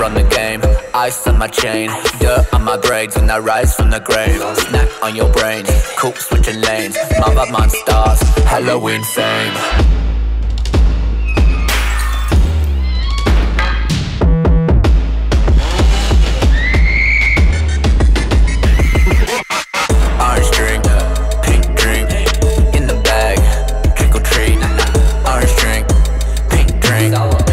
run the game. Ice on my chain, dirt on my braids And I rise from the grave. Snack on your brain, cool switching lanes. Mother mind stars, Halloween fame. Dollar.